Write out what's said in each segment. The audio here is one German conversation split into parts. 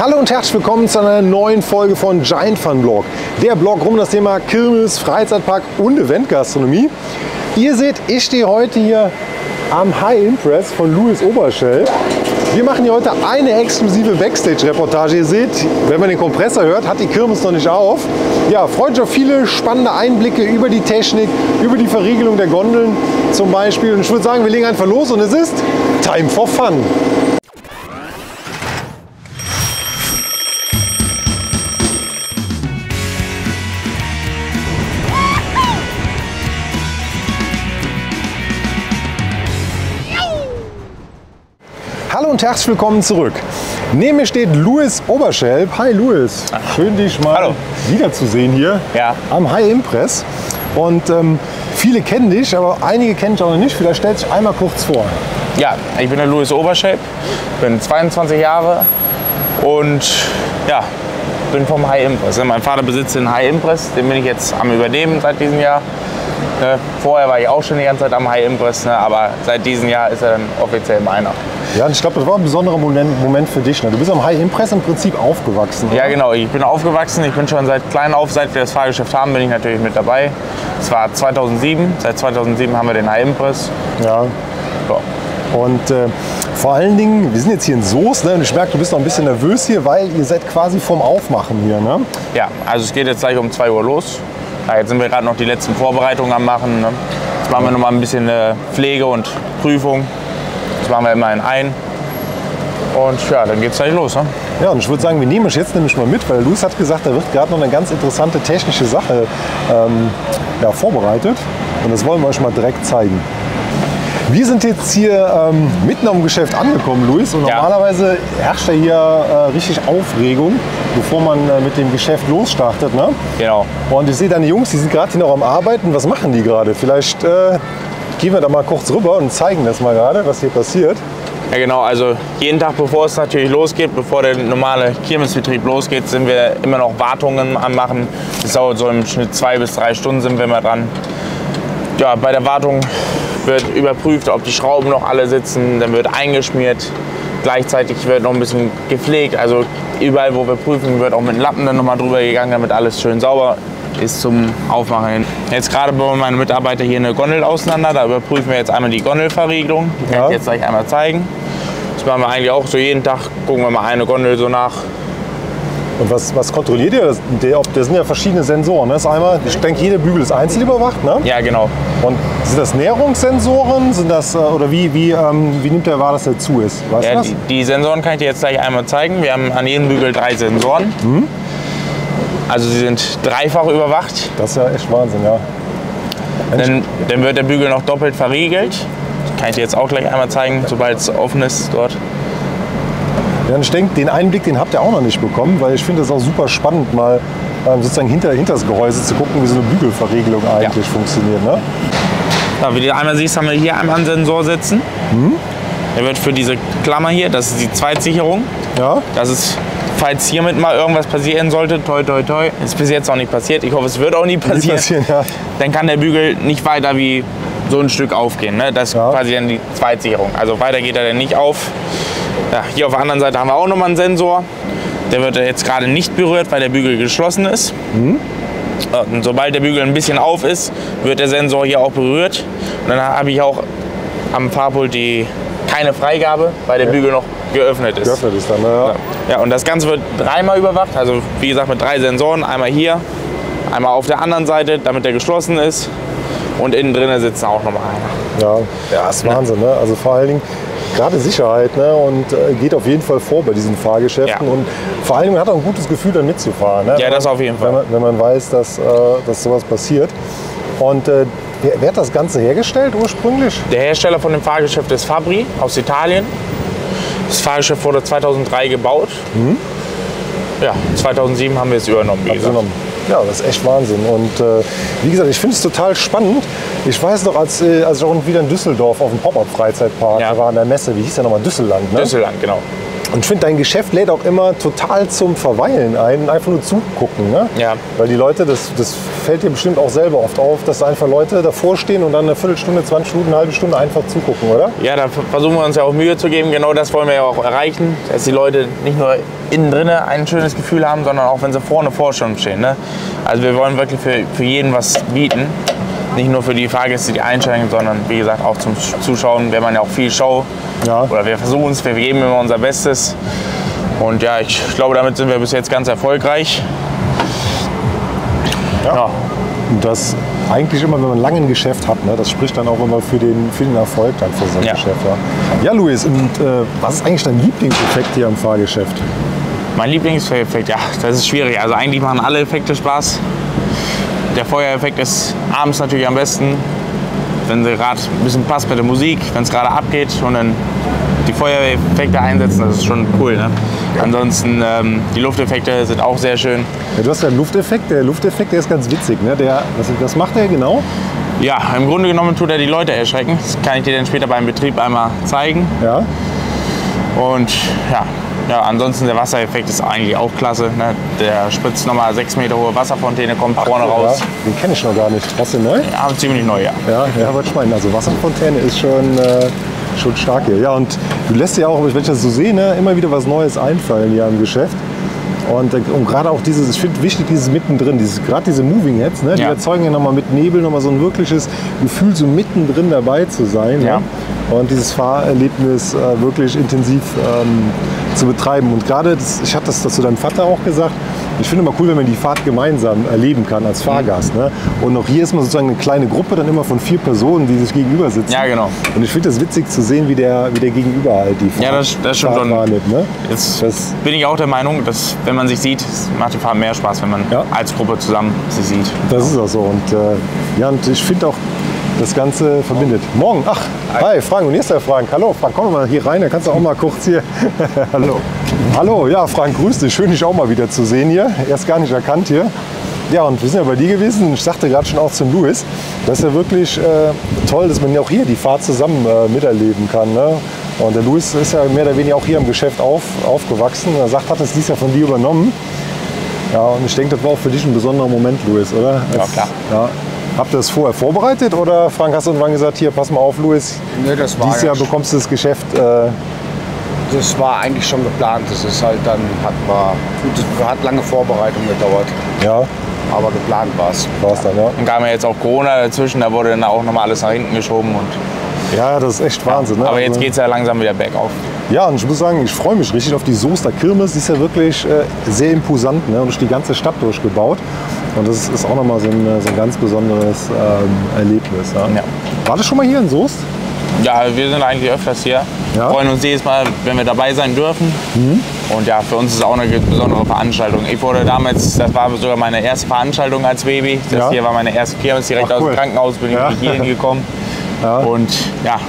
Hallo und herzlich willkommen zu einer neuen Folge von Giant Fun Blog. Der Blog um das Thema Kirmes, Freizeitpark und Eventgastronomie. Ihr seht, ich stehe heute hier am High Impress von Louis Oberschell. Wir machen hier heute eine exklusive Backstage-Reportage. Ihr seht, wenn man den Kompressor hört, hat die Kirmes noch nicht auf. Ja, freut euch auf viele spannende Einblicke über die Technik, über die Verriegelung der Gondeln zum Beispiel. Und ich würde sagen, wir legen einfach los und es ist Time for Fun. Hallo und herzlich willkommen zurück. Neben mir steht Louis Oberschelp. Hi Louis, schön dich mal Hallo. wiederzusehen hier Ja. am High Impress. Und ähm, viele kennen dich, aber einige kennen dich auch noch nicht. Vielleicht stellst dich einmal kurz vor. Ja, ich bin der Louis Obershape, bin 22 Jahre und ja, bin vom High Impress. Mein Vater besitzt den High Impress, den bin ich jetzt am Übernehmen seit diesem Jahr. Ne, Vorher war ich auch schon die ganze Zeit am High Impress, ne, aber seit diesem Jahr ist er dann offiziell meiner. Ja, und ich glaube, das war ein besonderer Moment, Moment für dich. Ne? Du bist am High Impress im Prinzip aufgewachsen. Ja, genau. Ich bin aufgewachsen. Ich bin schon seit klein auf, seit wir das Fahrgeschäft haben, bin ich natürlich mit dabei. Es war 2007. Seit 2007 haben wir den High Impress. ja. Ja. Und äh, vor allen Dingen, wir sind jetzt hier in Soest ne? und ich merke, du bist noch ein bisschen nervös hier, weil ihr seid quasi vorm Aufmachen hier. Ne? Ja, also es geht jetzt gleich um 2 Uhr los. Ja, jetzt sind wir gerade noch die letzten Vorbereitungen am machen. Ne? Jetzt machen wir noch mal ein bisschen äh, Pflege und Prüfung. Das machen wir immerhin ein. Und ja, dann geht's gleich los. Ne? Ja, und ich würde sagen, wir nehmen euch jetzt nämlich mal mit, weil Luis hat gesagt, da wird gerade noch eine ganz interessante technische Sache ähm, ja, vorbereitet. Und das wollen wir euch mal direkt zeigen. Wir sind jetzt hier ähm, mitten am Geschäft angekommen, Luis. Und normalerweise herrscht ja hier äh, richtig Aufregung, bevor man äh, mit dem Geschäft losstartet. Ne? Genau. Und ich sehe deine Jungs, die sind gerade hier noch am Arbeiten. Was machen die gerade? Vielleicht äh, gehen wir da mal kurz rüber und zeigen das mal gerade, was hier passiert. Ja, genau. Also jeden Tag, bevor es natürlich losgeht, bevor der normale Kirmesbetrieb losgeht, sind wir immer noch Wartungen am machen. Das dauert so im Schnitt zwei bis drei Stunden sind wir immer dran. Ja, bei der Wartung wird überprüft, ob die Schrauben noch alle sitzen. Dann wird eingeschmiert. Gleichzeitig wird noch ein bisschen gepflegt. Also überall, wo wir prüfen, wird auch mit Lappen dann nochmal drüber gegangen, damit alles schön sauber ist zum Aufmachen hin. Jetzt gerade bauen meine Mitarbeiter hier eine Gondel auseinander. Da überprüfen wir jetzt einmal die Gondelverriegelung. Die kann Ja. ich jetzt gleich einmal zeigen. Das machen wir eigentlich auch so jeden Tag. Gucken wir mal eine Gondel so nach. Und was, was kontrolliert ihr? Das, das sind ja verschiedene Sensoren. Ne? Das einmal, ich denke, jeder Bügel ist einzeln überwacht. Ne? Ja, genau. Und sind das Näherungssensoren? Sind das, äh, oder wie, wie, ähm, wie nimmt der wahr, dass er zu ist? Weißt Ja, die, die Sensoren kann ich dir jetzt gleich einmal zeigen. Wir haben an jedem Bügel drei Sensoren. Also sie sind dreifach überwacht. Das ist ja echt Wahnsinn, ja. Dann, dann wird der Bügel noch doppelt verriegelt. Kann ich dir jetzt auch gleich einmal zeigen, sobald es offen ist dort. ja und ich denke, den Einblick, den habt ihr auch noch nicht bekommen, weil ich finde es auch super spannend, mal ähm, sozusagen hinter, hinter das Gehäuse zu gucken, wie so eine Bügelverriegelung eigentlich funktioniert. Ne? Ja, wie du einmal siehst, haben wir hier einmal einen Sensor sitzen. Der wird für diese Klammer hier, das ist die Zweitsicherung. Ja? Das ist, falls hiermit mal irgendwas passieren sollte, toi toi toi, ist bis jetzt noch nicht passiert. Ich hoffe, es wird auch nie passieren. passieren, ja. Dann kann der Bügel nicht weiter wie so ein Stück aufgehen. Ne? Das ist Ja. quasi dann die Zweitsicherung. Also weiter geht er dann nicht auf. Ja, hier auf der anderen Seite haben wir auch nochmal einen Sensor. Der wird jetzt gerade nicht berührt, weil der Bügel geschlossen ist. Und sobald der Bügel ein bisschen auf ist, wird der Sensor hier auch berührt. Und dann habe ich auch am Fahrpult die keine Freigabe, weil der Bügel noch geöffnet ist. Geöffnet ist dann, ne? ja. Ja, und das Ganze wird dreimal überwacht. Also wie gesagt mit drei Sensoren. Einmal hier, einmal auf der anderen Seite, damit der geschlossen ist. Und innen drinnen sitzt auch nochmal einer. Ja, ja ist Wahnsinn. Ne? Also vor allen Dingen gerade Sicherheit ne? und äh, geht auf jeden Fall vor bei diesen Fahrgeschäften. Ja. Und vor allen Dingen hat auch ein gutes Gefühl, dann mitzufahren. Ne? Ja, Wenn das auf jeden Wenn Fall. man, wenn man weiß, dass, äh, dass sowas passiert. Und äh, wer, wer hat das Ganze hergestellt ursprünglich? Der Hersteller von dem Fahrgeschäft ist Fabri aus Italien. Das Fahrgeschäft wurde 2003 gebaut. Ja, 2007 haben wir es übernommen. Wie gesagt. Ja, das ist echt Wahnsinn. Und äh, wie gesagt, ich finde es total spannend. Ich weiß noch, als, äh, als ich auch wieder in Düsseldorf auf dem Pop-Up-Freizeitpark Ja. war, an der Messe, wie hieß der nochmal? Düsselland. Ne? Düsseldorf, genau. Und ich finde, dein Geschäft lädt auch immer total zum Verweilen ein einfach nur zugucken. Ne? Ja. Weil die Leute, das, das fällt dir bestimmt auch selber oft auf, dass da einfach Leute davor stehen und dann eine Viertelstunde, 20 Minuten, eine halbe Stunde einfach zugucken, oder? Ja, da versuchen wir uns ja auch Mühe zu geben. Genau das wollen wir ja auch erreichen, dass die Leute nicht nur innen drin ein schönes Gefühl haben, sondern auch wenn sie vorne vor schon stehen. Ne? Also wir wollen wirklich für, für jeden was bieten. Nicht nur für die Fahrgäste, die einsteigen, sondern wie gesagt auch zum Zuschauen. Wir machen ja auch viel Show. Ja. Oder wir versuchen es, wir geben immer unser Bestes. Und ja, ich glaube, damit sind wir bis jetzt ganz erfolgreich. Ja. Und das eigentlich immer, wenn man lange ein Geschäft hat, ne, das spricht dann auch immer für den, für den Erfolg dann für so ein Ja. Geschäft. Ja, ja Luis, und äh, was ist eigentlich dein Lieblingseffekt hier am Fahrgeschäft? Mein Lieblingseffekt, ja, das ist schwierig. Also eigentlich machen alle Effekte Spaß. Der Feuereffekt ist abends natürlich am besten, wenn sie gerade ein bisschen passt mit der Musik, wenn es gerade abgeht und dann die Feuereffekte einsetzen, das ist schon cool. Ne? Ansonsten ähm, die Lufteffekte sind auch sehr schön. Ja, du hast ja einen Lufteffekt. Der Lufteffekt, der ist ganz witzig. Ne? Der, was, was macht der genau? Ja, im Grunde genommen tut er die Leute erschrecken. Das kann ich dir dann später beim Betrieb einmal zeigen. Ja. Und ja, ja ansonsten der Wassereffekt ist eigentlich auch klasse. Ne? Der spritzt nochmal 6 Meter hohe Wasserfontäne, kommt vorne raus. Ja, den kenne ich noch gar nicht. Hast du neu? Ja, ziemlich neu, ja. Ja, ja, wollte ich meinen. Also Wasserfontäne ist schon, äh, schon stark hier. Ja, und du lässt dir auch, wenn ich das so sehe, ne, immer wieder was Neues einfallen hier im Geschäft. Und, äh, und gerade auch dieses, ich finde wichtig, dieses mittendrin, dieses, gerade diese Moving Heads, ne, die Ja. erzeugen ja nochmal mit Nebel nochmal so ein wirkliches Gefühl, so mittendrin dabei zu sein. Ja. Ne? Und dieses Fahrerlebnis äh, wirklich intensiv ähm, zu betreiben. Und gerade, das, ich hatte das, das zu deinem Vater auch gesagt, ich finde immer cool, wenn man die Fahrt gemeinsam erleben kann als Fahrgast. Ne? Und auch hier ist man sozusagen eine kleine Gruppe, dann immer von vier Personen, die sich gegenüber sitzen. Ja, genau. Und ich finde das witzig zu sehen, wie der, wie der Gegenüber halt die Fahrt, Ja, das- das stimmt schon. wahrnimmt. Ne? Jetzt Das- bin ich auch der Meinung, dass wenn man sich sieht, macht die Fahrt mehr Spaß, wenn man Ja. als Gruppe zusammen sich sieht. Das ist auch so. Und, äh, ja, und ich finde auch, das Ganze verbindet. Morgen, ach, hi, Frank, und hier ist der Frank. Hallo, Frank, komm mal hier rein, dann kannst du auch mal kurz hier. Hallo. Hallo, ja, Frank, grüß dich. Schön, dich auch mal wieder zu sehen hier. Erst gar nicht erkannt hier. Ja, und wir sind ja bei dir gewesen. Ich sagte gerade schon auch zum Louis, das ist ja wirklich äh, toll, dass man ja auch hier die Fahrt zusammen äh, miterleben kann. Ne? Und der Louis ist ja mehr oder weniger auch hier im Geschäft auf, aufgewachsen. Er sagt, hat es dies Jahr von dir übernommen. Ja, und ich denke, das war auch für dich ein besonderer Moment, Louis, oder? Ja, klar. Ja. Habt ihr das vorher vorbereitet oder Frank, hast du irgendwann gesagt, hier, pass mal auf, Louis, Nee, das war, dieses ja, Jahr bekommst du das Geschäft. Äh, das war eigentlich schon geplant. Das ist halt dann, hat, war, gut, hat lange Vorbereitung gedauert, ja, aber geplant war es. war es dann, ja. Dann kam ja jetzt auch Corona dazwischen, da wurde dann auch nochmal alles nach hinten geschoben. Und, Ja, das ist echt Wahnsinn. Ne? aber jetzt Also- geht es ja langsam wieder bergauf. Ja, und ich muss sagen, ich freue mich richtig auf die Soester Kirmes. Die ist ja wirklich äh, sehr imposant ne? und durch die ganze Stadt durchgebaut. Und das ist auch nochmal so ein, äh, so ein ganz besonderes ähm, Erlebnis. Ja. Ja. War das schon mal hier in Soest? Ja, wir sind eigentlich öfters hier. Ja. Freuen uns jedes Mal, wenn wir dabei sein dürfen. Und ja, für uns ist es auch eine besondere Veranstaltung. Ich wurde damals, das war sogar meine erste Veranstaltung als Baby. Das Ja. hier war meine erste Kirmes direkt Ach, aus cool. dem Krankenhaus, bin Ja. ich hier hingekommen. Ja. Und ja,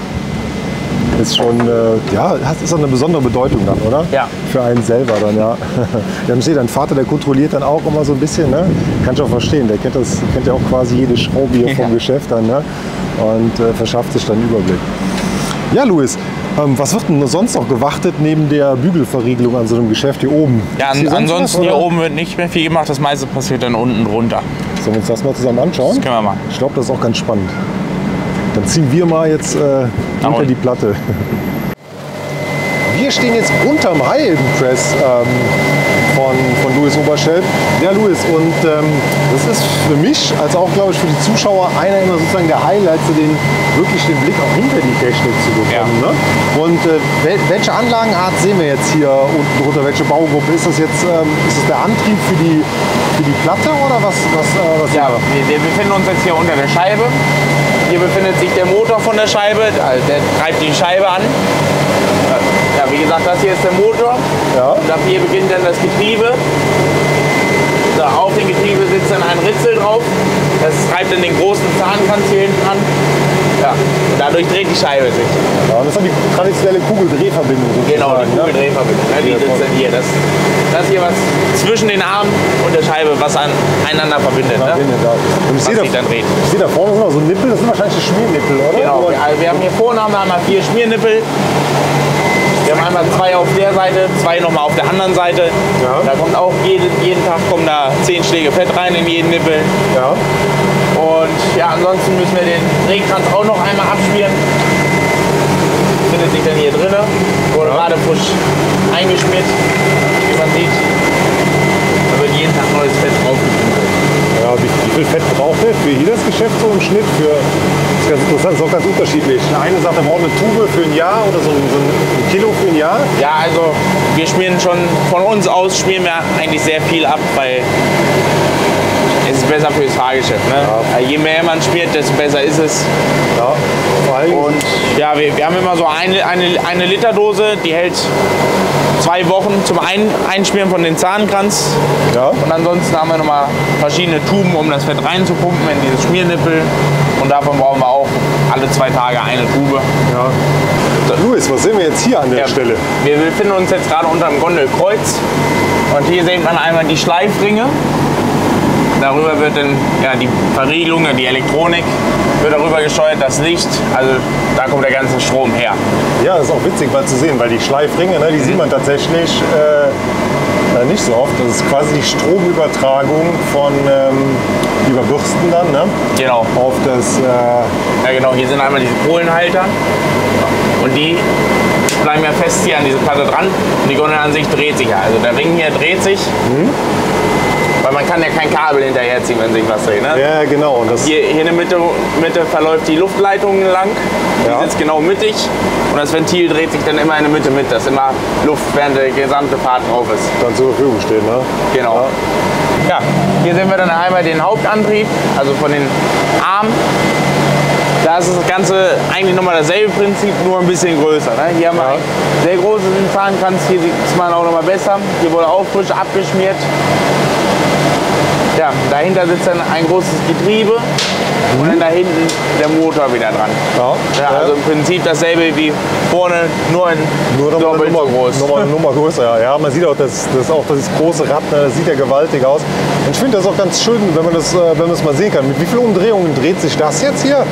Ist schon, äh, ja, hat ist auch eine besondere Bedeutung dann, oder? Ja. Für einen selber dann, ja. ja ich sehe, dein Vater, der kontrolliert dann auch immer so ein bisschen, ne? Kann ich auch verstehen. Der kennt, das, kennt ja auch quasi jede Schraube hier vom Ja. Geschäft dann, ne? Und äh, verschafft sich dann einen Überblick. Ja, Luis, ähm, was wird denn sonst noch gewartet neben der Bügelverriegelung an so einem Geschäft hier oben? ja hier an, sonst ansonsten was, hier oben wird nicht mehr viel gemacht. Das meiste passiert dann unten drunter. Sollen wir uns das mal zusammen anschauen? Das können wir machen. Ich glaube, das ist auch ganz spannend. Dann ziehen wir mal jetzt äh, unter die Platte. Wir stehen jetzt unterm High-Press ähm, von, von Louis Oberschelp. Ja, Louis, und ähm, das ist für mich, als auch, glaube ich, für die Zuschauer, einer immer sozusagen der Highlights, den, wirklich den Blick auch hinter die Technik zu bekommen. Ne? Und äh, wel welche Anlagenart sehen wir jetzt hier unten drunter? Welche Baugruppe? Ist das jetzt ähm, ist das der Antrieb für die, für die Platte oder was? was, äh, was Ja, wir, wir befinden uns jetzt hier unter der Scheibe. Hier befindet sich der Motor von der Scheibe, also der treibt die Scheibe an. Ja, wie gesagt, das hier ist der Motor. Ja. Und ab hier beginnt dann das Getriebe. So, auf dem Getriebe sitzt dann ein Ritzel drauf. Das treibt dann den großen Zahnkranz hier hinten an. Ja, dadurch dreht die Scheibe sich. Ja, und das ist die traditionelle Kugeldrehverbindung. Genau, die ne? Kugeldrehverbindung. Ne? Die sitzt dann hier. Das, das hier, was zwischen den Armen und der Scheibe, was an, einander verbindet. Ja, Ne? ja. Und ich Was sehe da, sehe da vorne sind noch so Nippel, das sind wahrscheinlich die Schmiernippel, oder? Genau, wir, also wir haben hier vorne haben wir einmal vier Schmiernippel. Wir haben einmal zwei auf der Seite, zwei nochmal auf der anderen Seite. Ja. Da kommt auch jeden, jeden Tag kommen da zehn Schläge Fett rein in jeden Nippel. ja. Und ja, ansonsten müssen wir den Drehkranz auch noch einmal abspielen. Findet sich dann hier drin. Wurde gerade frisch eingeschmiert, wie man sieht. Da wird jeden Tag neues Fett draufgepudert. Ja, wie, viel Fett braucht ihr für jedes Geschäft so im Schnitt? Für, das ist auch ganz unterschiedlich. Eine sagt, er braucht eine Tube für ein Jahr oder so ein, so ein Kilo für ein Jahr. Ja, also wir schmieren schon, von uns aus schmieren wir eigentlich sehr viel ab, weil besser fürs Fahrgeschäft. Ne? Ja. Je mehr man schmiert, desto besser ist es. Ja, vor allem. Und ja, wir, wir haben immer so eine, eine, eine Literdose, die hält zwei Wochen zum Ein Einschmieren von den Zahnkranz. ja. Und ansonsten haben wir nochmal verschiedene Tuben, um das Fett reinzupumpen in dieses Schmiernippel. Und davon brauchen wir auch alle zwei Tage eine Tube. ja. Luis, was sehen wir jetzt hier an der Ja, Stelle? Wir befinden uns jetzt gerade unter dem Gondelkreuz. Und hier sieht man einmal die Schleifringe. Darüber wird dann ja, die Verriegelung, die Elektronik wird darüber gesteuert, das Licht. Also da kommt der ganze Strom her. Ja, das ist auch witzig mal zu sehen, weil die Schleifringe, ne, die sieht man tatsächlich äh, äh, nicht so oft. Das ist quasi die Stromübertragung von ähm, über Bürsten dann ne, Genau. auf das. Äh, Ja genau, hier sind einmal diese Kohlenhalter. Und die bleiben ja fest hier an diese Platte dran. Und die Gondel an sich dreht sich ja. Also der Ring hier dreht sich. Weil man kann ja kein Kabel hinterherziehen, wenn sich was dreht. Ne? ja, genau. Und das, Hier, hier in der Mitte, Mitte verläuft die Luftleitung lang. Die Ja. sitzt genau mittig. Und das Ventil dreht sich dann immer in der Mitte mit, dass immer Luft während der gesamte Fahrt drauf ist. dann zur Verfügung steht. Ne? Genau. Ja, hier sehen wir dann einmal den Hauptantrieb, also von den Armen. Da ist das Ganze eigentlich nochmal dasselbe Prinzip, nur ein bisschen größer. Ne? Hier haben wir Ja. sehr großen Zahnkranz, hier sieht man auch nochmal besser. Hier wurde auch frisch abgeschmiert. Ja, dahinter sitzt dann ein großes Getriebe und dann da hinten der Motor wieder dran. Ja. Ja, also im Prinzip dasselbe wie vorne, nur in Nur doppelt Nummer, groß. Eine Nummer größer. Ja. ja, man sieht auch das, das, auch das große Rad, ne, das sieht ja gewaltig aus. Und ich finde das auch ganz schön, wenn man das, äh, wenn man das mal sehen kann. Mit wie vielen Umdrehungen dreht sich das jetzt hier?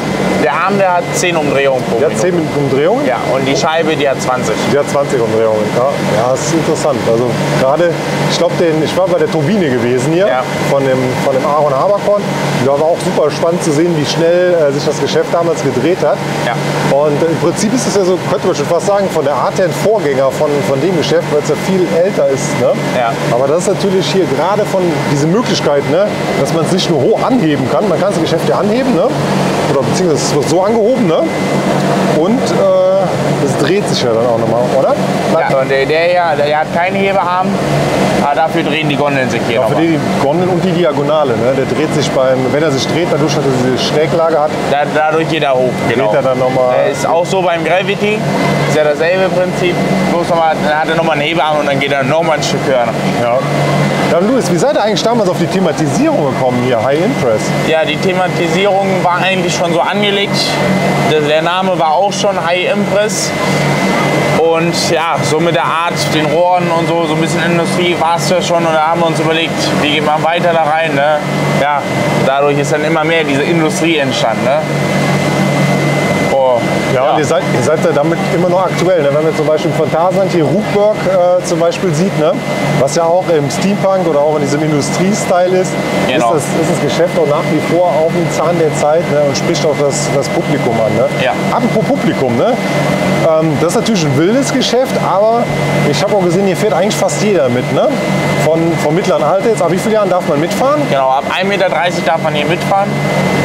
Der Arm, der hat 10 Umdrehungen pro Der hat Minute. 10 Umdrehungen? Ja, und die Scheibe, die hat 20. Die hat 20 Umdrehungen. Ja, ja das ist interessant. Also gerade, ich glaube, ich war bei der Turbine gewesen hier Ja. von, dem, von dem Aaron Haberkorn. Da war auch super spannend zu sehen, wie schnell äh, sich das Geschäft damals gedreht hat. Ja. Und äh, im Prinzip ist es ja so, könnte man schon fast sagen, von der Art her ein Vorgänger von, von dem Geschäft, weil es ja viel älter ist. Ne? Ja. Aber das ist natürlich hier gerade von diese Möglichkeit, ne, dass man es nicht nur hoch anheben kann. Man kann das Geschäft ja anheben, ne? oder beziehungsweise es wird so angehoben. Ne? Und äh, es dreht sich ja dann auch nochmal, oder? Ja, und der, der hier, der hat keinen Hebearm, aber dafür drehen die Gondeln sich hier Für nochmal. die Gondel und die Diagonale, ne? der dreht sich beim, wenn er sich dreht, dadurch, dass er diese Schräglage hat, Da, dadurch geht er hoch, genau. er dann noch mal- Er ist auch so beim Gravity, ist ja dasselbe Prinzip, bloß nochmal, dann hat er nochmal einen Hebearm und dann geht er nochmal ein Stück höher. Ja. Dann Luis, wie seid ihr eigentlich damals auf die Thematisierung gekommen hier, High Impress? Ja, die Thematisierung war eigentlich schon so angelegt. Der, der Name war auch schon High Impress. Und ja, so mit der Art, den Rohren und so, so ein bisschen Industrie war es ja schon. Und da haben wir uns überlegt, wie geht man weiter da rein. Ne? Ja, dadurch ist dann immer mehr diese Industrie entstanden. Ne? Ja, Und ihr seid, ihr seid ja damit immer noch aktuell. Ne? Wenn man zum Beispiel von Tarsand hier Rupberg äh, zum Beispiel sieht, ne? was ja auch im Steampunk oder auch in diesem Industriestyle ist, Genau. ist, das, ist das Geschäft auch nach wie vor auf dem Zahn der Zeit ne? und spricht auch das, das Publikum an. Ne? Ja. Apropos Publikum, ne? Ähm, das ist natürlich ein wildes Geschäft, aber ich habe auch gesehen, hier fährt eigentlich fast jeder mit. Ne? Von, vom mittleren Alter jetzt. Ab wie vielen Jahren darf man mitfahren? Genau, ab 1,30 Meter darf man hier mitfahren.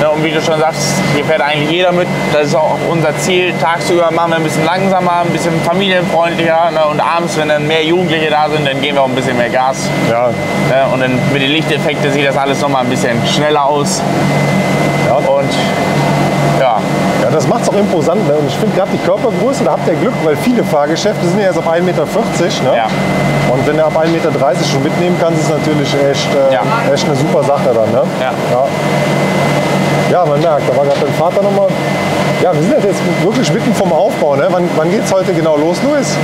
Ja, und wie du schon sagst, hier fährt eigentlich jeder mit. Das ist auch unser Ziel. Tagsüber machen wir ein bisschen langsamer, ein bisschen familienfreundlicher. Ne? Und abends, wenn dann mehr Jugendliche da sind, dann geben wir auch ein bisschen mehr Gas. Ja, Ne? Und dann mit den Lichteffekten sieht das alles noch mal ein bisschen schneller aus. Ja. Und ja, Ja, das macht es auch imposant. Ne? Und ich finde gerade die Körpergröße, da habt ihr Glück, weil viele Fahrgeschäfte sind ja erst auf 1,40 Meter. Ne? Ja. Und wenn er ab 1,30 Meter schon mitnehmen kann, ist es natürlich echt, äh, Ja. echt eine super Sache dann. Ne? Ja. ja. Ja, man merkt, da war gerade dein Vater nochmal. Ja, wir sind jetzt wirklich mitten vom Aufbau. Ne? Wann, wann geht es heute genau los, Luis?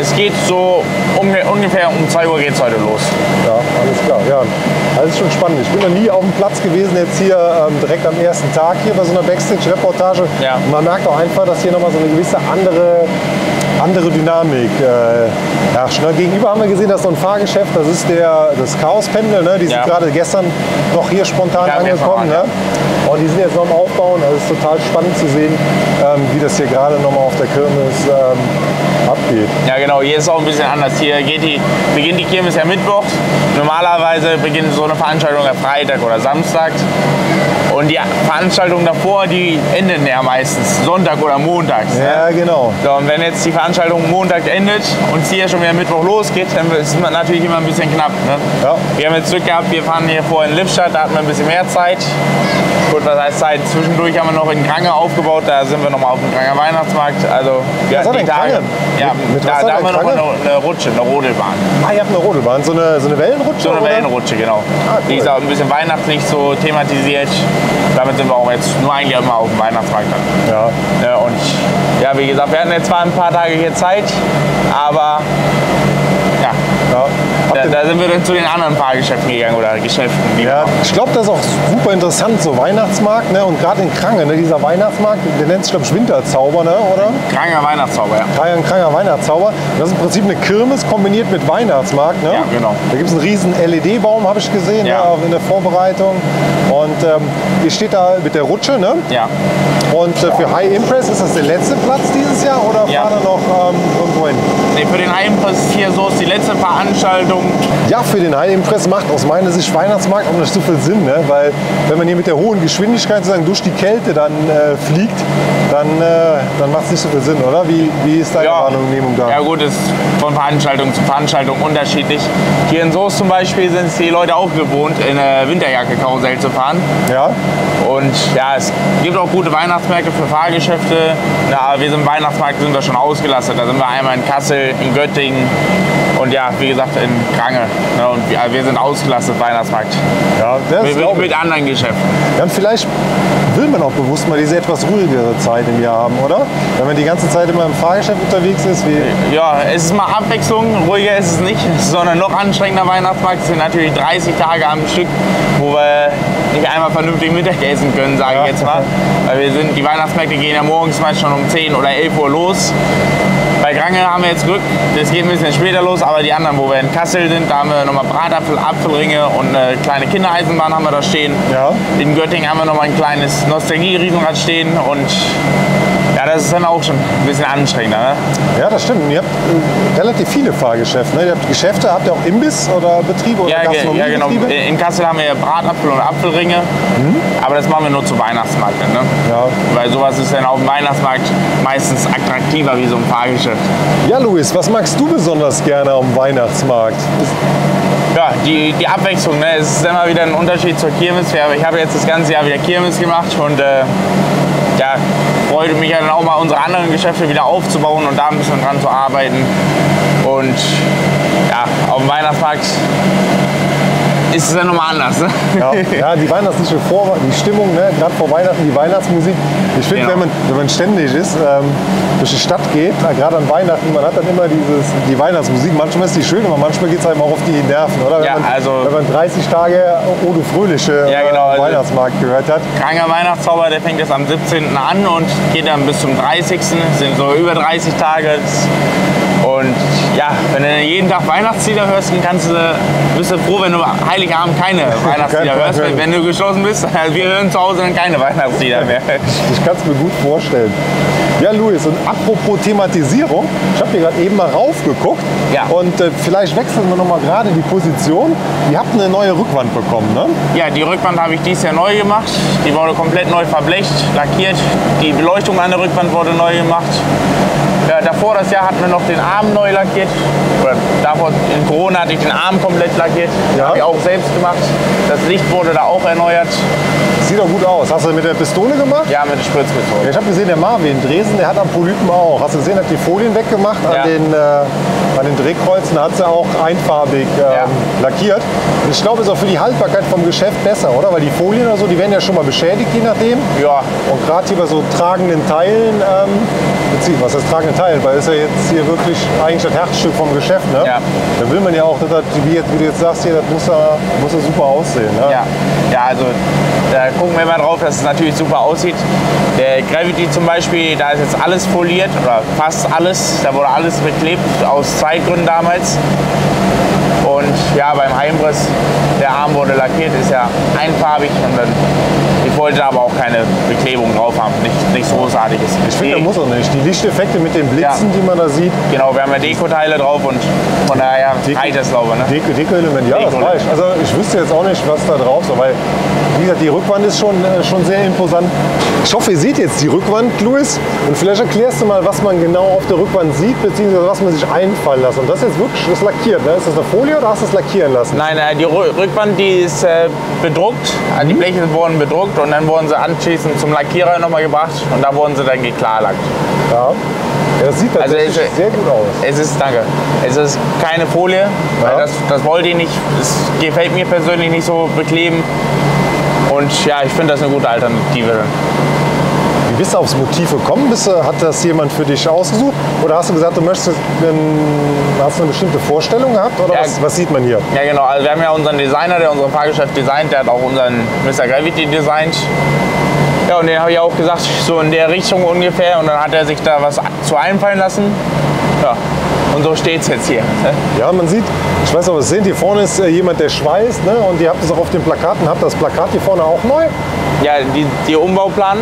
es geht so um, ungefähr um 2 Uhr geht es heute los. Ja, alles klar. Ja, das ist schon spannend. Ich bin noch nie auf dem Platz gewesen, jetzt hier ähm, direkt am ersten Tag hier bei so einer Backstage-Reportage. Ja. Man merkt auch einfach, dass hier nochmal so eine gewisse andere, andere Dynamik äh, herrscht. Ne? Gegenüber haben wir gesehen, dass so ein Fahrgeschäft, das ist der, das Chaos-Pendel, ne? die sind Ja. gerade gestern noch hier spontan Ja, angekommen. waren, Ne? Und die sind jetzt noch am Aufbauen. Also es ist total spannend zu sehen, ähm, wie das hier gerade nochmal auf der Kirmes ähm, abgeht. Ja genau, hier ist es auch ein bisschen anders. Hier geht die, beginnt die Kirmes ja Mittwoch. Normalerweise beginnt so eine Veranstaltung ja Freitag oder Samstag. Und die Veranstaltungen davor, die enden ja meistens Sonntag oder montags. ne? Ja, genau. So, und wenn jetzt die Veranstaltung Montag endet und es hier schon wieder Mittwoch losgeht, dann ist es natürlich immer ein bisschen knapp. Ne? Ja. Wir haben jetzt Glück gehabt, wir fahren hier vor in Lippstadt, da hatten wir ein bisschen mehr Zeit. Gut, was heißt Zeit? Zwischendurch haben wir noch in Krange aufgebaut, da sind wir nochmal auf dem Kranger Weihnachtsmarkt. Also ja, die Tage. Krange? Ja, Mit- mit da, da haben wir noch eine, eine Rutsche, eine Rodelbahn. Ah, ihr habt eine Rodelbahn, so eine, so eine Wellenrutsche? So eine oder? Wellenrutsche, genau. Ah, cool. Die ist auch ein bisschen weihnachtlich so thematisiert. Damit sind wir auch jetzt nur eigentlich immer auf dem Weihnachtsmarkt. Dann. Ja. Ja, und ja, wie gesagt, wir hatten jetzt zwar ein paar Tage hier Zeit, aber ja, ja. Sind wir dann zu den anderen Fahrgeschäften gegangen oder Geschäften. Ja, ich glaube, das ist auch super interessant, so Weihnachtsmarkt, ne? Und gerade in Krange, ne? dieser Weihnachtsmarkt, der nennt sich, glaube ich, Winterzauber, ne? oder? Kranger Weihnachtszauber, ja. Kranger, kranger Weihnachtszauber. Das ist im Prinzip eine Kirmes kombiniert mit Weihnachtsmarkt. Ne? Ja, genau. Da gibt es einen riesen LED-Baum, habe ich gesehen, Ja. ne? auch in der Vorbereitung. Und ähm, ihr steht da mit der Rutsche. Ne? Ja, Und äh, für High Impress ist das der letzte Platz dieses Jahr oder Ja. fahren wir noch ähm, irgendwo hin? Nee, für den Heimpress hier so ist die letzte Veranstaltung. Ja, für den High Impress macht aus meiner Sicht Weihnachtsmarkt auch nicht so viel Sinn, ne? weil wenn man hier mit der hohen Geschwindigkeit sozusagen durch die Kälte dann äh, fliegt, dann, äh, dann macht es nicht so viel Sinn, oder? Wie, wie ist deine Ja. Wahrnehmung da? Ja gut, ist von Veranstaltung zu Veranstaltung unterschiedlich. Hier in Soest zum Beispiel sind es die Leute auch gewohnt, in eine Winterjacke Karussell zu fahren. Ja? Und ja, es gibt auch gute Weihnachtsmärkte für Fahrgeschäfte. Na, wir sind im Weihnachtsmarkt sind wir schon ausgelastet. Da sind wir einmal in Kassel, in Göttingen und ja, wie gesagt, in Krange. Ne, und wir, wir sind ausgelastet Weihnachtsmarkt. Ja, das Mit, mit, mit anderen Geschäften. Ja, und vielleicht will man auch bewusst mal diese etwas ruhigere Zeit im Jahr haben, oder? Wenn man die ganze Zeit immer im Fahrgeschäft unterwegs ist, wie Ja, es ist mal Abwechslung, ruhiger ist es nicht, sondern noch anstrengender Weihnachtsmarkt. Es sind natürlich 30 Tage am Stück, wo wir nicht einmal vernünftig Mittagessen können, sage Ja. ich jetzt mal. Weil wir sind, die Weihnachtsmärkte gehen ja morgens meist schon um 10 oder 11 Uhr los. Bei Grange haben wir jetzt Glück, das geht ein bisschen später los, aber die anderen, wo wir in Kassel sind, da haben wir nochmal Bratapfel, Apfelringe und eine kleine Kindereisenbahn haben wir da stehen. Ja. In Göttingen haben wir nochmal ein kleines Nostalgie-Riesenrad stehen und ja, das ist dann auch schon ein bisschen anstrengender. Ne? Ja, das stimmt. Und ihr habt äh, relativ viele Fahrgeschäfte. Ne? Ihr habt Geschäfte, habt ihr auch Imbiss oder Betriebe oder Ja, ge- ja, genau. Gastronomiebetriebe? In Kassel haben wir Bratapfel und Apfelringe, aber das machen wir nur zu Weihnachtsmarkt. Ne? Ja. Weil sowas ist dann auf dem Weihnachtsmarkt meistens attraktiver wie so ein Fahrgeschäft. ja, Luis, was magst du besonders gerne am Weihnachtsmarkt? Ja, die, die Abwechslung, ne? es ist immer wieder ein Unterschied zur Kirmes. Ich habe jetzt das ganze Jahr wieder Kirmes gemacht und äh, ja, freute mich ja dann auch mal unsere anderen Geschäfte wieder aufzubauen und da ein bisschen dran zu arbeiten. Und ja, auf dem Weihnachtsmarkt ist es dann nochmal anders. Ne? Ja, ja die weihnachtliche Vor die Stimmung, ne? gerade vor Weihnachten, die Weihnachtsmusik. Ich finde, Genau. wenn, man, wenn man ständig ist, ähm, durch die Stadt geht, gerade an Weihnachten, man hat dann immer dieses, die Weihnachtsmusik. Manchmal ist die schön, aber manchmal geht es einem auch auf die Nerven, oder? Wenn, Ja, man, also- wenn man 30 Tage Odo Fröhliche Ja, genau, äh, also- Weihnachtsmarkt gehört hat. Kranger Weihnachtszauber, der fängt jetzt am 17. an und geht dann bis zum 30. Das sind so über 30 Tage. Und ja, wenn du jeden Tag Weihnachtslieder hörst, dann kannst du, bist du froh, wenn du Heiligabend keine Weihnachtslieder hörst. Wenn, wenn du geschlossen bist, also wir hören zu Hause dann keine Weihnachtslieder mehr. Ich kann es mir gut vorstellen. Ja, Luis, und apropos Thematisierung, ich habe hier gerade eben mal raufgeguckt Ja. und äh, vielleicht wechseln wir nochmal gerade die Position. Ihr habt eine neue Rückwand bekommen, ne? Ja, die Rückwand habe ich dieses Jahr neu gemacht. Die wurde komplett neu verblecht, lackiert. Die Beleuchtung an der Rückwand wurde neu gemacht. Ja, davor das Jahr hatten wir noch den Arm neu lackiert. Oder davor in Corona hatte ich den Arm komplett lackiert. Ja. Habe ich auch selbst gemacht. Das Licht wurde da auch erneuert. Sieht doch gut aus. Hast du mit der Pistole gemacht? Ja, mit der Spritzpistole. Ja, ich habe gesehen, der Marvin Dresen, der hat am Polypen auch. Hast du gesehen, hat die Folien weggemacht Ja. an, den, äh, an den Drehkreuzen, hat sie auch einfarbig ähm, Ja. lackiert. Und ich glaube, ist auch für die Haltbarkeit vom Geschäft besser, oder? Weil die Folien oder so, die werden ja schon mal beschädigt, je nachdem. Ja, Und gerade hier bei so tragenden Teilen, ähm, beziehungsweise was heißt tragende Teilen, weil ist ja jetzt hier wirklich eigentlich das Herzstück vom Geschäft, ne? Ja. Da will man ja auch, dass das, wie, jetzt, wie du jetzt sagst, hier, das muss ja, muss ja super aussehen. Ne? Ja, ja also da gucken wir mal drauf, dass es natürlich super aussieht. Der Gravity zum Beispiel, da ist jetzt alles foliert oder fast alles. Da wurde alles beklebt aus Zeitgründen damals. Und ja, beim Heimriss der Arm wurde lackiert, ist ja einfarbig und dann, ich wollte aber auch keine Beklebung drauf haben, nicht, nichts Großartiges. Ich finde, muss auch nicht. Die Lichteffekte mit den Blitzen, Ja. die man da sieht, Genau, wir haben ja Dekoteile drauf und von daher Deko- reicht das, glaube ich. Ne? Deko- Deko-Element, ja, das Deko- reicht. Also ich wüsste jetzt auch nicht, was da drauf ist, weil, wie gesagt, die Rückwand ist schon, äh, schon sehr imposant. Ich hoffe, ihr seht jetzt die Rückwand, Louis, und vielleicht erklärst du mal, was man genau auf der Rückwand sieht, beziehungsweise was man sich einfallen lässt. Und das ist jetzt wirklich das lackiert, ne? Ist das eine Folie oder hast du es lackieren lassen? Nein, die Rü- Rückwand die ist äh, bedruckt, also die Bleche wurden bedruckt und dann wurden sie anschließend zum Lackierer nochmal gebracht und da wurden sie dann geklarlackt. Ja. ja das sieht Also es- sehr gut aus. Es ist, danke, es ist keine Folie, weil Ja. das, das wollte ich nicht, es gefällt mir persönlich nicht so bekleben und ja, ich finde das eine gute Alternative. Bist du aufs Motiv gekommen? Bist du, hat das jemand für dich ausgesucht? Oder hast du gesagt, du möchtest, hast du eine bestimmte Vorstellung gehabt? Oder Ja. was, was sieht man hier? Ja genau, also wir haben ja unseren Designer, der unser Fahrgeschäft designt, der hat auch unseren Mr. Gravity designt. Ja, und den habe ich auch gesagt, so in der Richtung ungefähr. Und dann hat er sich da was zu einfallen lassen. Ja, und so steht es jetzt hier. ne? Ja, man sieht, ich weiß aber, es sehen, hier vorne ist äh, jemand, der schweißt. Ne? Und ihr habt es auch auf den Plakaten. Habt das Plakat hier vorne auch neu? Ja, die, die Umbauplan.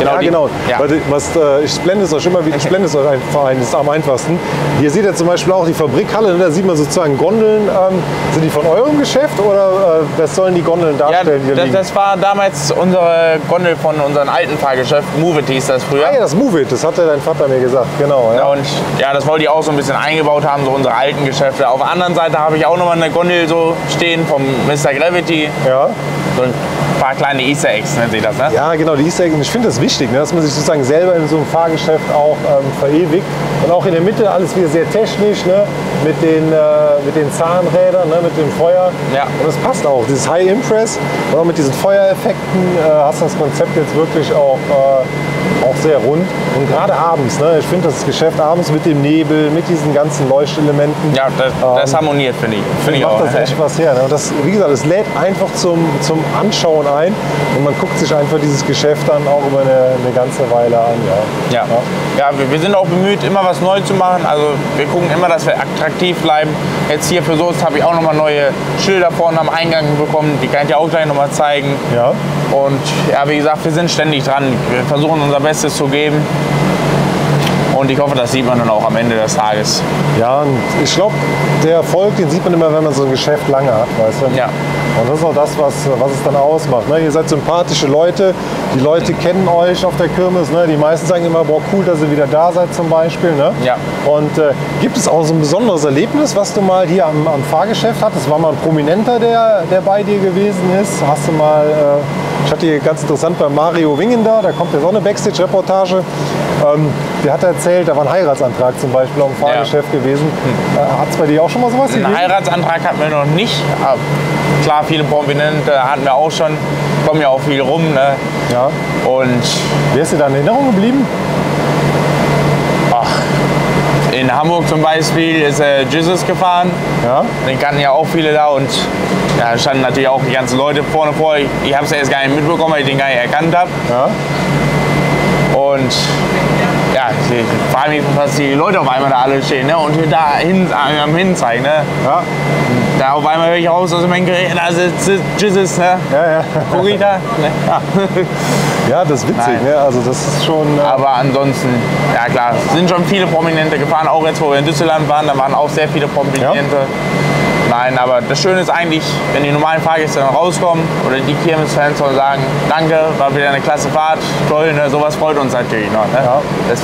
Genau, ja, die, genau. Ja. Was, äh, ich blende es euch immer wieder, ich blende es euch einfach ein, das ist am einfachsten. Hier seht ihr zum Beispiel auch die Fabrikhalle, ne? da sieht man sozusagen Gondeln. Ähm, sind die von eurem Geschäft oder äh, was sollen die Gondeln Ja, darstellen, hier das, das war damals unsere Gondel von unserem alten Fahrgeschäft. Move It hieß das früher. ah ja, das Move It, das hatte dein Vater mir gesagt, genau. Ja. Und ja, das wollte ich auch so ein bisschen eingebaut haben, so unsere alten Geschäfte. Auf der anderen Seite habe ich auch nochmal eine Gondel so stehen vom Mr. Gravity. Ja. So ein paar kleine Easter Eggs nennt sich das, ne? Ja, genau, die Easter Eggs. Ich finde das wichtig, ne, dass man sich sozusagen selber in so einem Fahrgeschäft auch ähm, verewigt. Und auch in der Mitte alles wieder sehr technisch, ne, mit, den, äh, mit den Zahnrädern, ne, mit dem Feuer. Ja. Und das passt auch. Dieses High Impress und auch mit diesen Feuereffekten äh, hast du das Konzept jetzt wirklich auch, äh, auch sehr rund. Und gerade abends, ne, ich finde das Geschäft abends mit dem Nebel, mit diesen ganzen Leuchtelementen. Ja, das, das harmoniert, finde ich. Finde ich macht auch. das echt was her. Ne? Und das, wie gesagt, es lädt einfach zum, zum Anschauen ein und man guckt sich einfach dieses Geschäft dann auch über eine, eine ganze Weile an. Ja. Ja, ja wir, wir sind auch bemüht, immer was neu zu machen. Also wir gucken immer, dass wir attraktiv bleiben. Jetzt hier für Soest habe ich auch nochmal neue Schilder vorne am Eingang bekommen. Die kann ich dir auch gleich nochmal zeigen. Ja. Und ja, wie gesagt, wir sind ständig dran. Wir versuchen unser Bestes zu geben. Und ich hoffe, das sieht man dann auch am Ende des Tages. Ja, und ich glaube, der Erfolg, den sieht man immer, wenn man so ein Geschäft lange hat, weißt du? Ja. Und das ist auch das, was, was es dann ausmacht. Ne? Ihr seid sympathische Leute, die Leute kennen euch auf der Kirmes. Ne? Die meisten sagen immer, boah, cool, dass ihr wieder da seid zum Beispiel. Ne? Ja. Und äh, gibt es auch so ein besonderes Erlebnis, was du mal hier am, am Fahrgeschäft hattest? War mal ein Prominenter, der, der bei dir gewesen ist? Hast du mal, äh, ich hatte hier ganz interessant bei Mario Wingen da, da kommt ja so eine Backstage-Reportage. Ähm, der hat erzählt, da war ein Heiratsantrag zum Beispiel am Fahrgeschäft gewesen. Äh, Hat es bei dir auch schon mal sowas Einen gegeben? Heiratsantrag hatten wir noch nicht. Aber klar, viele Prominente hatten wir auch schon. Kommen ja auch viel rum. Ne? Ja. Und Wer ist dir da in Erinnerung geblieben? ach, in Hamburg zum Beispiel ist äh, Jesus gefahren. Ja. Den kannten ja auch viele da und ja, da standen natürlich auch die ganzen Leute vorne vor. Ich, ich habe es ja erst gar nicht mitbekommen, weil ich den gar nicht erkannt habe. Ja. Und ja, ich frage mich, was die Leute auf einmal da alle stehen ne? und da hin, am Hinzeigen. Ne? Ja. Da auf einmal höre ich raus aus dem Gerät, da sitzt Jesus, ne? Ja, ja. Guck ich da? Ne? Ja. Ja, das ist witzig, ne? Also das ist schon. Äh, Aber ansonsten, ja klar, sind schon viele Prominente gefahren. Auch jetzt, wo wir in Düsseldorf waren, da waren auch sehr viele Prominente. Nein, aber das Schöne ist eigentlich, wenn die normalen Fahrgäste dann rauskommen oder die Kirmes-Fans sollen sagen, danke, war wieder eine klasse Fahrt, toll, ne? sowas freut uns natürlich noch. Ne? Ja. Das,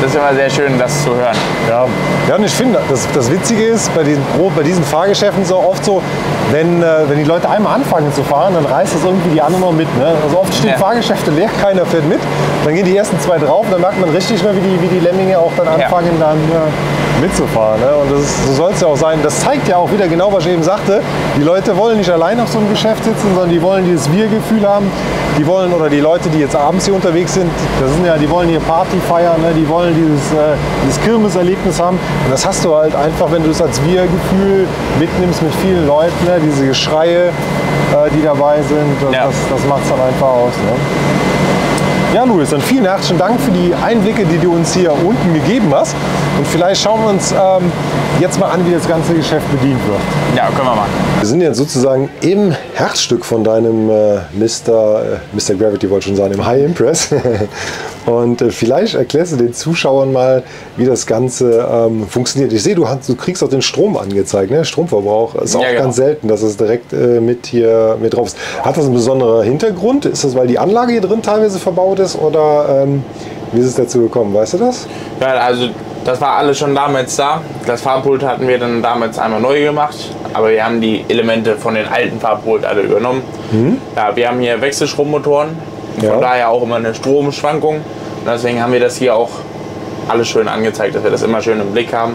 das ist immer sehr schön, das zu hören. Ja, ja und ich finde, das, das Witzige ist, bei diesen, bei diesen Fahrgeschäften so oft so, wenn, äh, wenn die Leute einmal anfangen zu fahren, dann reißt das irgendwie die anderen noch mit. Ne? Also oft stehen Ja. Fahrgeschäfte leer, keiner fährt mit. Dann gehen die ersten zwei drauf, dann merkt man richtig, wie, die, wie die Lemminge auch dann Ja. anfangen, dann äh, mitzufahren. Ne? Und das ist, so soll es ja auch sein. Das zeigt ja auch wieder genau, was ich eben sagte. Die Leute wollen nicht allein auf so einem Geschäft sitzen, sondern die wollen dieses Wir-Gefühl haben. Die wollen, oder die Leute, die jetzt abends hier unterwegs sind, das sind ja, die wollen hier Party feiern, ne? die wollen dieses, äh, dieses Kirmeserlebnis haben. Und das hast du halt einfach, wenn du es als Wir-Gefühl mitnimmst mit vielen Leuten, ne? diese Geschreie, äh, die dabei sind. Und Ja. Das, das macht es dann einfach aus. Ne? Ja, Luis, dann vielen herzlichen Dank für die Einblicke, die du uns hier unten gegeben hast. Und vielleicht schauen wir uns ähm, jetzt mal an, wie das ganze Geschäft bedient wird. Ja, können wir machen. Wir sind jetzt sozusagen im Herzstück von deinem äh, Mr. Äh, Mr. Gravity, wollte ich schon sagen, im High Impress. Und äh, vielleicht erklärst du den Zuschauern mal, wie das Ganze ähm, funktioniert. Ich sehe, du, hast, du kriegst auch den Strom angezeigt, ne? Stromverbrauch. Ist auch Ja, genau. ganz selten, dass es direkt äh, mit hier mit drauf ist. Hat das einen besonderen Hintergrund? Ist das, weil die Anlage hier drin teilweise verbaut ist oder ähm, wie ist es dazu gekommen? Weißt du das? Ja, also das war alles schon damals da. Das Farbpult hatten wir dann damals einmal neu gemacht, aber wir haben die Elemente von den alten Farbpult alle übernommen. Ja, wir haben hier Wechselstrommotoren, von Ja. daher auch immer eine Stromschwankung. Und deswegen haben wir das hier auch alles schön angezeigt, dass wir das immer schön im Blick haben,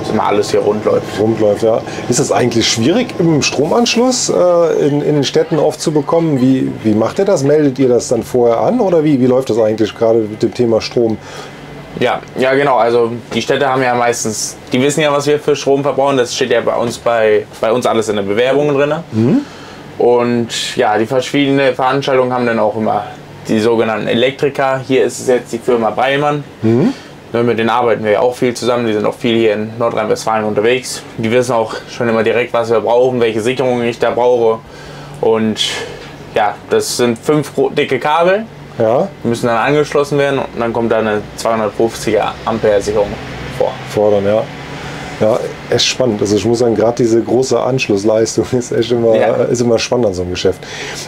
dass immer alles hier rund läuft. Rund läuft, ja. Ist das eigentlich schwierig im Stromanschluss äh, in, in den Städten aufzubekommen? Wie, wie macht ihr das? Meldet ihr das dann vorher an oder wie, wie läuft das eigentlich gerade mit dem Thema Strom? Ja, ja genau. Also die Städte haben ja meistens, die wissen ja, was wir für Strom verbrauchen. Das steht ja bei uns bei, bei uns alles in den Bewerbungen drin. Und ja, die verschiedenen Veranstaltungen haben dann auch immer die sogenannten Elektriker. Hier ist es jetzt die Firma Beimann. Ne, Mit denen arbeiten wir ja auch viel zusammen. Die sind auch viel hier in Nordrhein-Westfalen unterwegs. Die wissen auch schon immer direkt, was wir brauchen, welche Sicherungen ich da brauche. Und ja, das sind fünf dicke Kabel. Ja, Die müssen dann angeschlossen werden und dann kommt da eine 250er Ampere Sicherung vor. fordern, ja. Ja, echt spannend. Also ich muss sagen, gerade diese große Anschlussleistung ist echt immer, Ja. ist immer spannend an so einem Geschäft.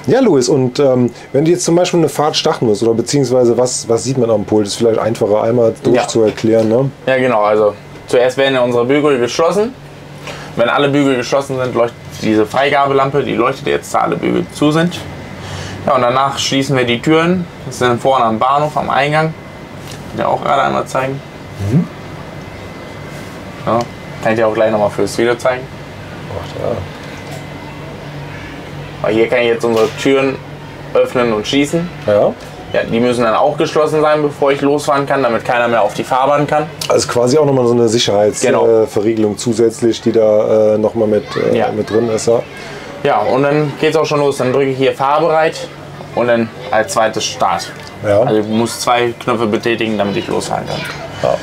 Ja, Luis, und ähm, wenn du jetzt zum Beispiel eine Fahrt starten musst, oder beziehungsweise was, was sieht man am Pult, ist vielleicht einfacher einmal durchzuerklären. Ne? Ja genau, also zuerst werden ja unsere Bügel geschlossen. Wenn alle Bügel geschlossen sind, leuchtet diese Freigabelampe, die leuchtet jetzt, da alle Bügel zu sind. Ja, und danach schließen wir die Türen. Das sind vorne am Bahnhof, am Eingang. Kann ich dir auch gerade einmal zeigen. Ja, kann ich dir auch gleich nochmal fürs Video zeigen. Weil hier kann ich jetzt unsere Türen öffnen und schließen. Ja. Ja, die müssen dann auch geschlossen sein, bevor ich losfahren kann, damit keiner mehr auf die Fahrbahn kann. Also quasi auch nochmal so eine Sicherheitsverriegelung Genau. äh, zusätzlich, die da äh, nochmal mit, äh, Ja. mit drin ist. Ja. Ja, und dann geht's auch schon los. Dann drücke ich hier fahrbereit und dann als zweites Start. Ja. Also ich muss zwei Knöpfe betätigen, damit ich losfahren kann.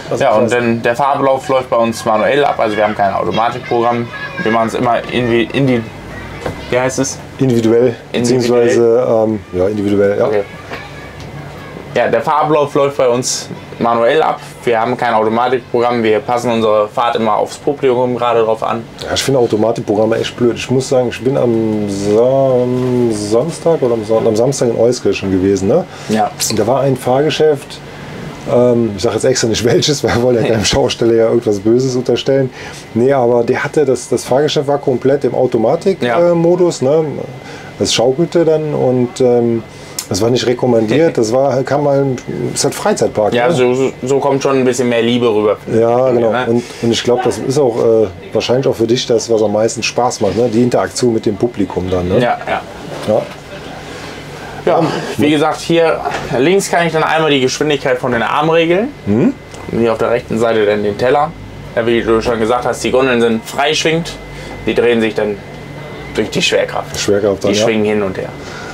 Ja, Ja, und dann der Fahrablauf läuft bei uns manuell ab. Also wir haben kein Automatikprogramm. Wir machen es immer in, in die. Wie heißt es? individuell, Individuell. beziehungsweise ähm, ja, individuell. Ja. Okay. Ja, der Fahrablauf läuft bei uns manuell ab. Wir haben kein Automatikprogramm. Wir passen unsere Fahrt immer aufs Publikum gerade drauf an. Ja, ich finde Automatikprogramme echt blöd. Ich muss sagen, ich bin am Sam Samstag oder am, Son am Samstag in Euskirchen gewesen. Ne? Ja. Und da war ein Fahrgeschäft, ähm, ich sage jetzt extra nicht welches, weil wir wollen ja keinem Schausteller ja irgendwas Böses unterstellen. Nee, aber der hatte, das, das Fahrgeschäft war komplett im Ja. Automatikmodus. ne? Das schaukelte dann und ähm, das war nicht rekommendiert. Das war, kann man, ist halt Freizeitpark. Ja, ne? so, so- kommt schon ein bisschen mehr Liebe rüber. Ja, genau. ne? Und, und ich glaube, das ist auch äh, wahrscheinlich auch für dich das, was am meisten Spaß macht, ne? die Interaktion mit dem Publikum dann. Ne? Ja, ja. Ja. Ja, wie gesagt, hier links kann ich dann einmal die Geschwindigkeit von den Armen regeln. Und hier auf der rechten Seite dann den Teller. Ja, wie du schon gesagt hast, die Gondeln sind freischwingend. Die drehen sich dann durch die Schwerkraft. Schwerkraft dann, Die ja. schwingen hin und her.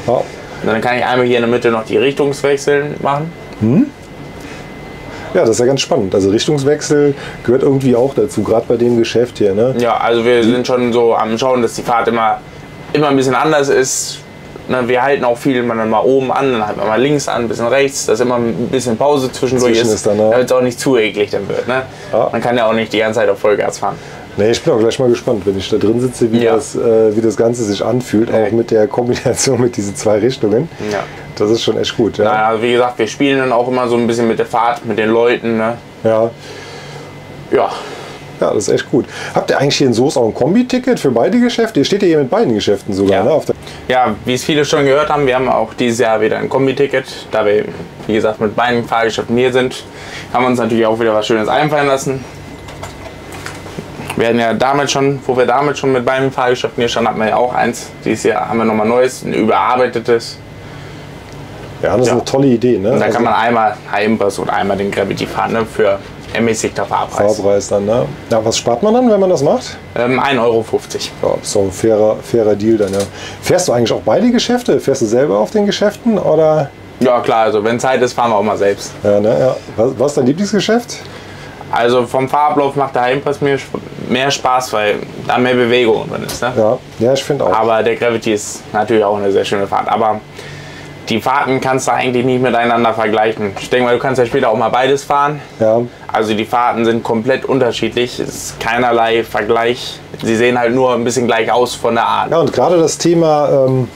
Ja. Und dann kann ich einmal hier in der Mitte noch die Richtungswechsel machen. ja, das ist ja ganz spannend. Also Richtungswechsel gehört irgendwie auch dazu, gerade bei dem Geschäft hier. Ne? Ja, also wir sind schon so am Schauen, dass die Fahrt immer, immer ein bisschen anders ist. Ne, wir halten auch viel mal dann mal oben an, dann halten wir mal links an, ein bisschen rechts, dass immer ein bisschen Pause zwischendurch Zwischen ist, ist ne? damit es auch nicht zu eklig dann wird. Ne? Ja. Man kann ja auch nicht die ganze Zeit auf Vollgas fahren. Nee, ich bin auch gleich mal gespannt, wenn ich da drin sitze, wie, Ja. das, äh, wie das Ganze sich anfühlt, auch mit der Kombination mit diesen zwei Richtungen. Ja. Das ist schon echt gut. Ja. Naja, wie gesagt, wir spielen dann auch immer so ein bisschen mit der Fahrt, mit den Leuten. Ne? Ja. Ja, ja, das ist echt gut. Habt ihr eigentlich hier in Soest auch ein Kombi-Ticket für beide Geschäfte? Ihr steht ja hier mit beiden Geschäften sogar. Ja. Ne? Ja, wie es viele schon gehört haben, wir haben auch dieses Jahr wieder ein Kombi-Ticket. Da wir, wie gesagt, mit beiden Fahrgeschäften hier sind, haben wir uns natürlich auch wieder was Schönes einfallen lassen. Wir hatten ja damit schon, wo wir damit schon mit beiden Fahrgeschäften hier standen, hatten wir ja auch eins. Dieses Jahr haben wir nochmal neues, ein überarbeitetes. ja, das ist Ja. eine tolle Idee. Ne? Und da Also kann man einmal Heimbus oder einmal den Gravity fahren ne, für ermäßigter Fahrpreis. Fahrpreis dann. Ne? Ja, was spart man dann, wenn man das macht? Ähm, 1,50 Euro. Ja, ist so ein fairer, fairer Deal dann. Ja. Fährst du eigentlich auch beide Geschäfte? Fährst du selber auf den Geschäften? Oder? Ja klar, also wenn Zeit ist, fahren wir auch mal selbst. Ja, ne? ja. Was, was ist dein Lieblingsgeschäft? Also vom Fahrablauf macht der Heimpress mir sp- mehr Spaß, weil da mehr Bewegung drin ist. Ne? Ja, ja ich finde auch. Aber der Gravity ist natürlich auch eine sehr schöne Fahrt. Aber die Fahrten kannst du eigentlich nicht miteinander vergleichen. Ich denke mal, du kannst ja später auch mal beides fahren. ja, Also die Fahrten sind komplett unterschiedlich. Es ist keinerlei Vergleich. Sie sehen halt nur ein bisschen gleich aus von der Art. Ja, und gerade das Thema, ähm,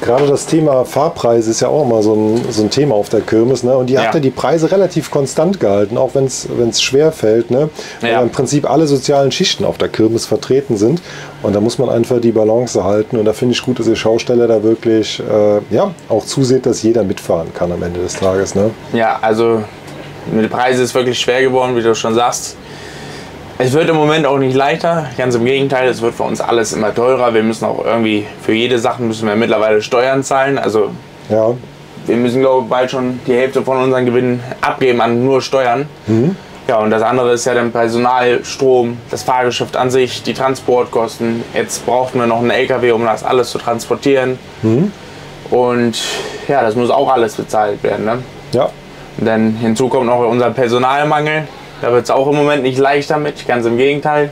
gerade das Thema Fahrpreise ist ja auch immer so ein, so ein Thema auf der Kirmes. Ne? Und ihr Ja. habt ja die Preise relativ konstant gehalten, auch wenn es schwer fällt. Ne? Weil Ja. im Prinzip alle sozialen Schichten auf der Kirmes vertreten sind. Und da muss man einfach die Balance halten. Und da finde ich gut, dass ihr Schausteller da wirklich äh, ja, auch zuseht, dass jeder mitfahren kann am Ende des Tages. Ne? Ja, also mit den Preisen ist wirklich schwer geworden, wie du schon sagst. Es wird im Moment auch nicht leichter, ganz im Gegenteil, es wird für uns alles immer teurer. Wir müssen auch irgendwie, für jede Sache müssen wir mittlerweile Steuern zahlen. Also Ja, wir müssen, glaube ich, bald schon die Hälfte von unseren Gewinnen abgeben an nur Steuern. Ja, und das andere ist ja dann Personal, Strom, das Fahrgeschäft an sich, die Transportkosten. Jetzt brauchen wir noch einen LKW, um das alles zu transportieren. Und ja, das muss auch alles bezahlt werden. Ne? ja. Denn hinzu kommt noch unser Personalmangel. Da wird es auch im Moment nicht leichter mit, ganz im Gegenteil.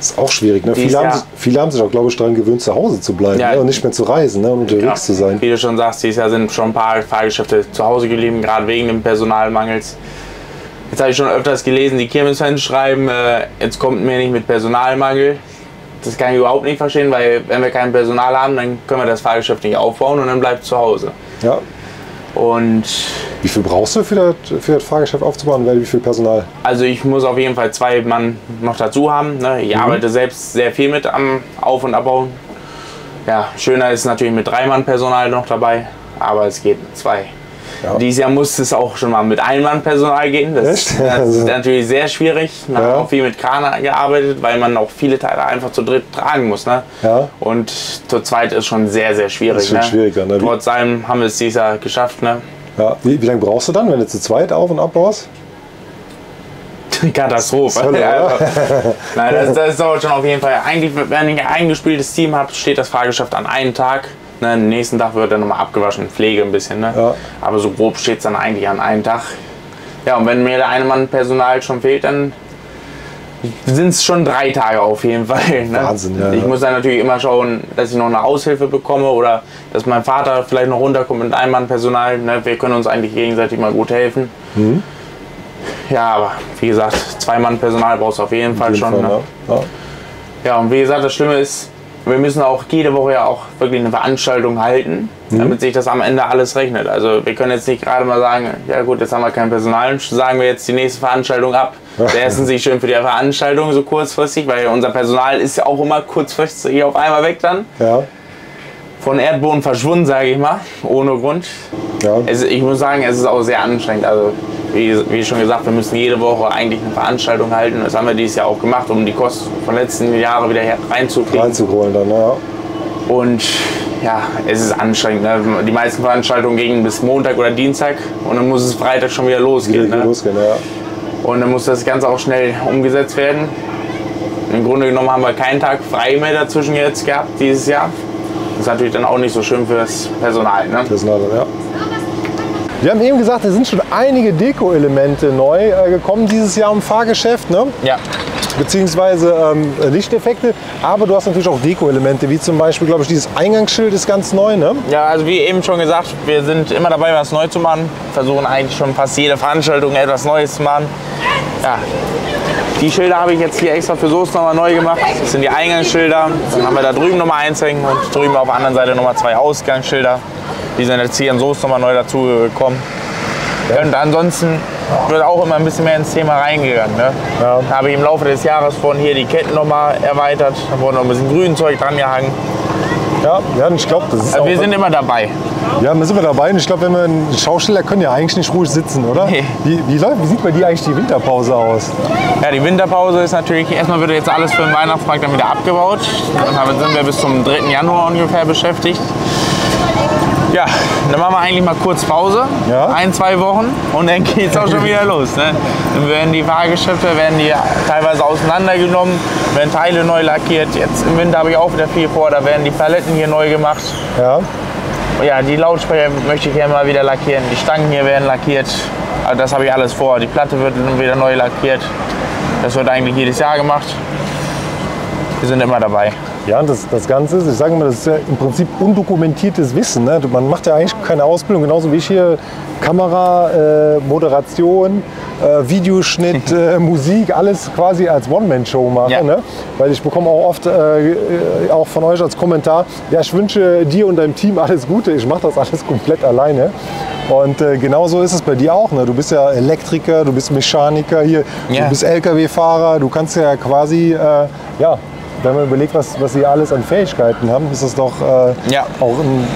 Ist auch schwierig. Ne? Dies Viele, haben, Jahr. viele haben sich auch, glaube ich, daran gewöhnt, zu Hause zu bleiben Ja. ne? und nicht mehr zu reisen ne? und unterwegs zu sein. Wie du schon sagst, dieses Jahr sind schon ein paar Fahrgeschäfte zu Hause geblieben, gerade wegen dem Personalmangels. Jetzt habe ich schon öfters gelesen, die Kirmesfans schreiben, äh, jetzt kommt mir nicht mit Personalmangel. Das kann ich überhaupt nicht verstehen, weil wenn wir kein Personal haben, dann können wir das Fahrgeschäft nicht aufbauen und dann bleibt es zu Hause. Ja. Und Wie viel brauchst du für das, für das Fahrgeschäft aufzubauen? Wie viel Personal? Also ich muss auf jeden Fall zwei Mann noch dazu haben. Ne? Ich arbeite selbst sehr viel mit am Auf- und Abbauen. Ja, schöner ist natürlich mit drei Mann Personal noch dabei, aber es geht mit zwei. Ja. Dieses Jahr musste es auch schon mal mit ein Mann Personal gehen. Das, Echt? das ist Also- natürlich sehr schwierig. Man Ja. hat auch viel mit Kran gearbeitet, weil man auch viele Teile einfach zu dritt tragen muss. Ne? Ja. Und zu zweit ist schon sehr, sehr schwierig. Das ist schon ne? schwierig dann, ne? Trotz allem haben wir es dieses Jahr geschafft. Ne? Ja. Wie, wie lange brauchst du dann, wenn du zu zweit auf- und abbaust? Katastrophe. Hölle, Ja, oder? Nein, das, das dauert schon auf jeden Fall. Eigentlich, wenn ich ein eingespieltes Team habe, steht das Fahrgeschäft an einem Tag. Ne, am nächsten Tag wird dann nochmal abgewaschen, Pflege ein bisschen. Ne? Ja. Aber so grob steht es dann eigentlich an einem Tag. Ja, und wenn mir der eine Mann Personal schon fehlt, dann sind es schon drei Tage auf jeden Fall. Ne? Wahnsinn, ja, Ich muss dann natürlich immer schauen, dass ich noch eine Aushilfe bekomme oder dass mein Vater vielleicht noch runterkommt mit einem Mann Personal. Ne? Wir können uns eigentlich gegenseitig mal gut helfen. Mhm. Ja, aber wie gesagt, zwei Mann Personal brauchst du auf jeden Fall Auf jeden schon. Fall, ne? Ja. Ja, und wie gesagt, das Schlimme ist, wir müssen auch jede Woche ja auch wirklich eine Veranstaltung halten, Mhm. damit sich das am Ende alles rechnet. Also wir können jetzt nicht gerade mal sagen, ja gut, jetzt haben wir kein Personal, sagen wir jetzt die nächste Veranstaltung ab. Beessen sich schön für die Veranstaltung so kurzfristig, weil unser Personal ist ja auch immer kurzfristig auf einmal weg dann. Ja. Von Erdboden verschwunden, sage ich mal, ohne Grund. Ja. Es, ich muss sagen, es ist auch sehr anstrengend. Also, wie, wie schon gesagt, wir müssen jede Woche eigentlich eine Veranstaltung halten. Das haben wir dieses Jahr auch gemacht, um die Kosten von letzten Jahren wieder reinzukriegen. Reinzuholen dann, ja. Und ja, es ist anstrengend. Ne? Die meisten Veranstaltungen gingen bis Montag oder Dienstag und dann muss es Freitag schon wieder Wieder losgehen. Ne? losgehen, ja. Und dann muss das Ganze auch schnell umgesetzt werden. Im Grunde genommen haben wir keinen Tag frei mehr dazwischen jetzt gehabt dieses Jahr. Das ist natürlich dann auch nicht so schön fürs Personal. Ne? Personal, ja. Wir haben eben gesagt, es sind schon einige Deko-Elemente neu äh, gekommen dieses Jahr im Fahrgeschäft, ne? Ja, beziehungsweise ähm, Lichteffekte. Aber du hast natürlich auch Deko-Elemente, wie zum Beispiel, glaube ich, dieses Eingangsschild ist ganz neu, ne? Ja, also wie eben schon gesagt, wir sind immer dabei, was neu zu machen. Versuchen eigentlich schon fast jede Veranstaltung etwas Neues zu machen. Ja, die Schilder habe ich jetzt hier extra für Soße nochmal neu gemacht. Das sind die Eingangsschilder. Dann haben wir da drüben nochmal eins hängen und drüben auf der anderen Seite nochmal zwei Ausgangsschilder. Die sind jetzt hier in Soße nochmal neu dazu gekommen. Und ansonsten wird auch immer ein bisschen mehr ins Thema reingegangen. Ne? Ja. Da habe ich im Laufe des Jahres von hier die Ketten nochmal erweitert. Da wurde noch ein bisschen Grünzeug dran gehangen. Ja, ja ich glaube, das ist auch, wir sind immer dabei. Ja, da sind wir dabei. Und ich glaube, wenn wir einen Schausteller können ja eigentlich nicht ruhig sitzen, oder? Nee. Wie, wie, läuft, wie sieht bei dir eigentlich die Winterpause aus? Ja, die Winterpause ist natürlich, erstmal wird jetzt alles für den Weihnachtsmarkt dann wieder abgebaut. Und damit sind wir bis zum 3. Januar ungefähr beschäftigt. Ja, dann machen wir eigentlich mal kurz Pause, Ja. ein, zwei Wochen und dann geht es auch schon wieder los. Ne? Dann werden die Fahrgeschäfte werden die teilweise auseinandergenommen, werden Teile neu lackiert. Jetzt im Winter habe ich auch wieder viel vor, da werden die Paletten hier neu gemacht. Ja, Ja, die Lautsprecher möchte ich gerne mal wieder lackieren, die Stangen hier werden lackiert. Also das habe ich alles vor. Die Platte wird wieder neu lackiert. Das wird eigentlich jedes Jahr gemacht. Wir sind immer dabei. Ja, das, das Ganze ist, ich sage mal, das ist ja im Prinzip undokumentiertes Wissen. Ne? Man macht ja eigentlich keine Ausbildung, genauso wie ich hier Kamera, äh, Moderation, äh, Videoschnitt, äh, Musik, alles quasi als One-Man-Show mache. Ja. Ne? Weil ich bekomme auch oft äh, äh, auch von euch als Kommentar, ja, ich wünsche dir und deinem Team alles Gute, ich mache das alles komplett alleine. Und äh, genauso ist es bei dir auch. Ne? Du bist ja Elektriker, du bist Mechaniker hier, Ja. du bist LKW-Fahrer, du kannst ja quasi, äh, ja, wenn man überlegt, was, was sie alles an Fähigkeiten haben, ist das doch äh, Ja. auch ein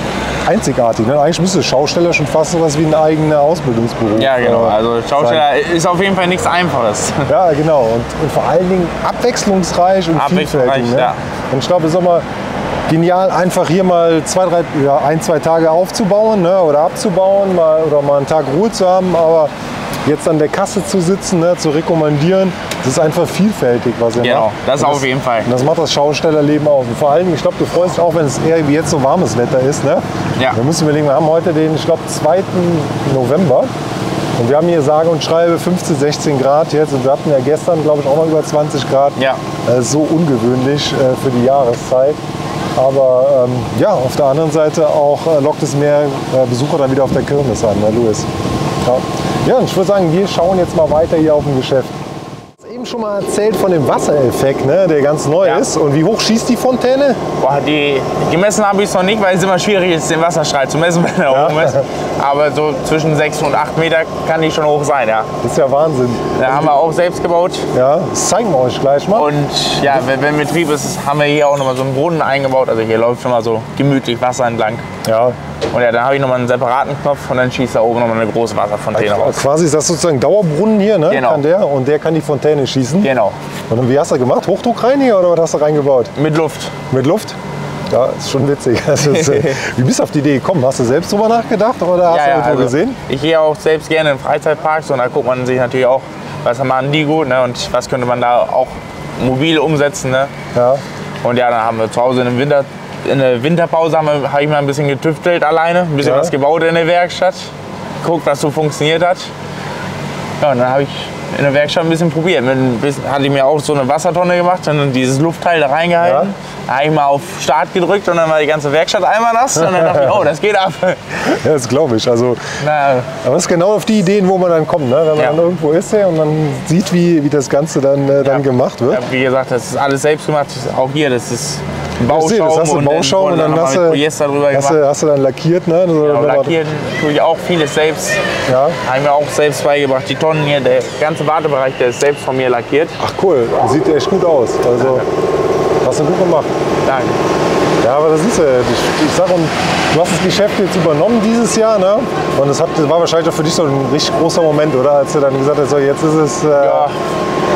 einzigartig. Ne? Eigentlich müsste Schausteller schon fast so was wie ein eigener Ausbildungsberuf. Ja, genau. äh, Also sein. Schausteller ist auf jeden Fall nichts Einfaches. Ja, genau. Und, und vor allen Dingen abwechslungsreich und Abwechslungsreich, vielfältig. Ne? ja. Und ich glaube, es ist auch mal genial, einfach hier mal zwei, drei, ja, ein, zwei Tage aufzubauen ne? oder abzubauen mal, oder mal einen Tag Ruhe zu haben. Aber jetzt an der Kasse zu sitzen, ne? zu rekommandieren, das ist einfach vielfältig, was ihr Genau, macht. das Und auf jeden Fall. Und das macht das Schaustellerleben aus. Und vor allem, ich glaube, du freust dich auch, wenn es eher wie jetzt so warmes Wetter ist. Ne? Ja. Wir müssen überlegen, wir haben heute den, ich glaube, 2. November. Und wir haben hier sage und schreibe 15, 16 Grad jetzt. Und wir hatten ja gestern, glaube ich, auch noch über 20 Grad. Ja. Äh, so ungewöhnlich äh, für die Jahreszeit. Aber ähm, ja, auf der anderen Seite auch äh, lockt es mehr äh, Besucher dann wieder auf der Kirmes an, ne, Louis? Ja. ja, und ich würde sagen, wir schauen jetzt mal weiter hier auf dem Geschäft. Eben schon mal erzählt von dem Wassereffekt, ne, der ganz neu Ja. ist. Und wie hoch schießt die Fontäne? Boah, die, gemessen habe ich es noch nicht, weil es immer schwierig ist, den Wasserstrahl zu messen, wenn er Ja. oben ist. Aber so zwischen 6 und 8 Meter kann die schon hoch sein, ja. Das ist ja Wahnsinn. Da haben wir auch selbst gebaut. Ja, das zeigen wir euch gleich mal. Und ja, wenn, wenn Betrieb ist, haben wir hier auch nochmal so einen Brunnen eingebaut. Also hier läuft schon mal so gemütlich Wasser entlang. ja, Und ja, dann habe ich nochmal einen separaten Knopf und dann schießt da oben nochmal eine große Wasserfontäne raus. quasi ist das sozusagen Dauerbrunnen hier, ne? Genau. Kann der und der kann die Fontäne schießen. Genau, Und dann, wie hast du gemacht? Hochdruckreiniger oder was hast du reingebaut? mit Luft. Mit Luft? Ja, ist schon witzig. Das äh, wie bist du auf die Idee gekommen? Hast du selbst drüber nachgedacht oder hast du irgendwo also gesehen? Ich gehe auch selbst gerne in Freizeitparks und da guckt man sich natürlich auch, was machen die gut ne, und was könnte man da auch mobil umsetzen. Ne? Ja. Und ja, dann haben wir zu Hause in, Winter, in der Winterpause habe ich mal ein bisschen getüftelt alleine, ein bisschen Ja. was gebaut in der Werkstatt, guckt, was so funktioniert hat. Ja, und dann habe ich in der Werkstatt ein bisschen probiert. Bisschen, hatte ich mir auch so eine Wassertonne gemacht, dann dieses Luftteil da reingehalten. Da habe ich mal auf Start gedrückt und dann war die ganze Werkstatt einmal nass. Und dann dachte ich, oh, das geht ab. Ja, das glaube ich. Also, Na, aber das ist genau auf die Ideen, wo man dann kommt. Ne? Wenn man Ja. dann irgendwo ist ja, und man sieht, wie, wie das Ganze dann, äh, dann Ja. gemacht wird. Ja, wie gesagt, das ist alles selbst gemacht. Auch hier, das ist Bauschaum. das hast du und Bauschaum und dann, noch mal hast du, Polyester drüber hast, gemacht. du, hast du dann lackiert. Ne? So, nochmal- lackieren tue ich auch vieles selbst. Ja. Habe ich mir auch selbst beigebracht. Die Tonnen hier, der ganze Wartebereich, der ist selbst von mir lackiert. Ach cool, sieht echt gut aus. Also, hast du gut gemacht. Danke. Ja, aber das ist ja, ich, ich sag, und du hast das Geschäft jetzt übernommen dieses Jahr, ne? Und das, hat, das war wahrscheinlich auch für dich so ein richtig großer Moment, oder? Als du dann gesagt hast, so jetzt ist es. Äh, Ja,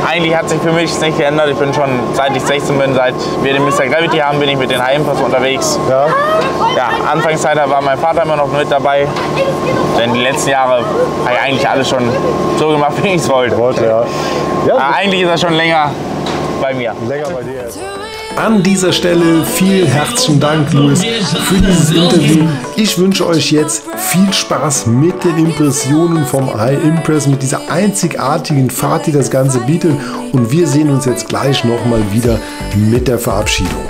eigentlich hat sich für mich nicht geändert. Ich bin schon seit ich 16 bin, seit wir den Mr. Gravity haben, bin ich mit den Heimpass unterwegs. ja. Ja, Anfangszeit da war mein Vater immer noch mit dabei. Denn die letzten Jahre habe ich eigentlich alles schon so gemacht, wie ich es wollte. Wollte, ja. Ja, Aber eigentlich ist er schon länger bei mir. länger bei dir. jetzt. An dieser Stelle vielen herzlichen Dank, Luis, für dieses Interview. Ich wünsche euch jetzt viel Spaß mit den Impressionen vom iImpress, mit dieser einzigartigen Fahrt, die das Ganze bietet. Und wir sehen uns jetzt gleich nochmal wieder mit der Verabschiedung.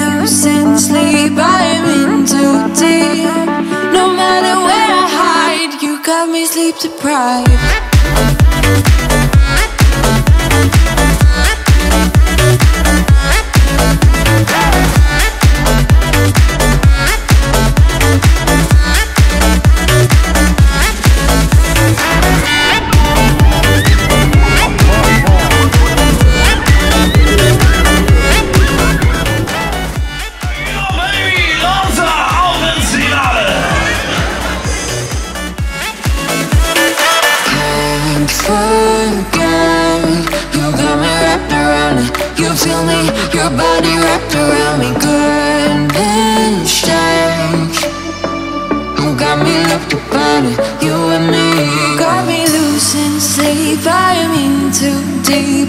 Losing sleep, I'm in too deep. No matter where I hide, you got me sleep deprived.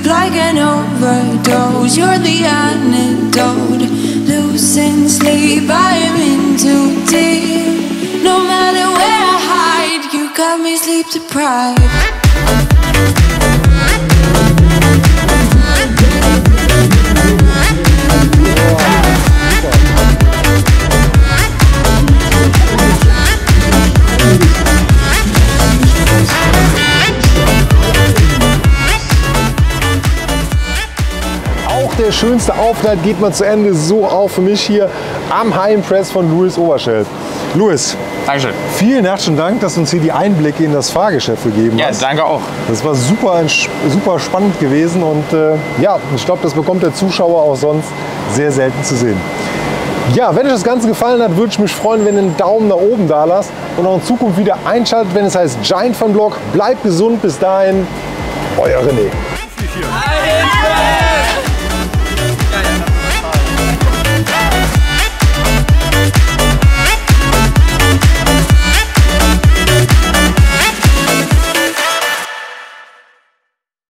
Like an overdose. You're the antidote. Losing sleep I'm in too deep. No matter where I hide You got me sleep deprived schönste Auftritt geht mal zu Ende so auf für mich hier am High Impress von Louis Oberschell. Louis, Dankeschön. vielen herzlichen Dank, dass du uns hier die Einblicke in das Fahrgeschäft gegeben Ja, hast. danke auch. Das war super, super spannend gewesen und äh, ja, ich glaube, das bekommt der Zuschauer auch sonst sehr selten zu sehen. Ja, wenn euch das Ganze gefallen hat, würde ich mich freuen, wenn ihr einen Daumen nach oben da lasst und auch in Zukunft wieder einschaltet, wenn es heißt Giant Fun Blog. Bleibt gesund, bis dahin, euer René.